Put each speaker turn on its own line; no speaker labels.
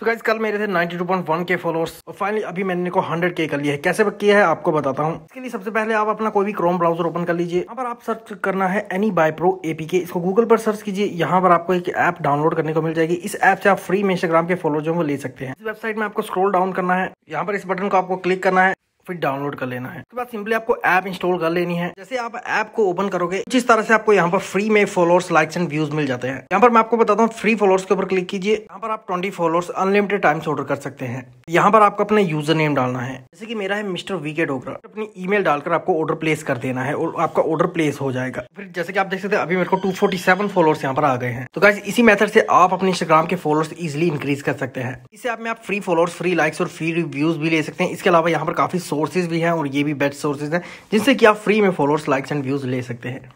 So guys कल मेरे थे 92.1 के फॉलोअर्स और फाइनली अभी मैंने को 100 के कर लिया है। कैसे किया है, आपको बताता हूँ। इसके लिए सबसे पहले आप अपना कोई भी क्रोम ब्राउज़र ओपन कर लीजिए। यहाँ पर आप सर्च करना है एनी बाय प्रो एपी के इसको गूगल पर सर्च कीजिए। यहाँ पर आपको एक ऐप डाउनलोड करने को मिल जाएगी। इस ऐप से आप फ्री में इंस्टाग्राम के फॉलोअर्स जो वो ले सकते हैं। इस वेबसाइट में आपको स्क्रोल डाउन करना है। यहाँ पर इस बटन को आपको क्लिक करना है। फिर डाउनलोड कर लेना है। उसके बाद सिंपली आपको ऐप इंस्टॉल कर लेनी है। जैसे आप ऐप को ओपन करोगे जिस तरह से आपको यहाँ पर फ्री में फॉलोअर्स लाइक्स एंड व्यूज़ मिल जाते हैं। यहाँ पर मैं आपको बताता हूँ फ्री फॉलोअर्स के ऊपर क्लिक कीजिए। यहाँ पर आप twenty followers unlimited times order कर सकते हैं। यहाँ पर आपको अपना यूज़र नेम डालना है। जैसे कि मेरा है मिस्टर वी के अपनी ईमेल डालकर आपको ऑर्डर प्लेस कर देना है और आपका ऑर्डर प्लेस हो जाएगा। फिर जैसे कि आप देख सकते हैं, अभी मेरे को टू फोर्टी सेवन फॉलोअर्स यहाँ पर आ गए हैं। तो गाइस इसी मेथड से आप अपने इंस्टाग्राम के फॉलोअर्स इजिली इंक्रीज कर सकते हैं। इसे आप में आप फ्री फॉलोअर्स फ्री लाइक्स और फ्री रिव्यूज़ भी ले सकते हैं। इसके अलावा यहाँ पर काफ़ी सोर्सेज भी हैं और ये भी बेस्ट सोर्सेज हैं, जिनसे कि आप फ्री में फॉलोअर्स लाइक्स एंड व्यूज़ ले सकते हैं।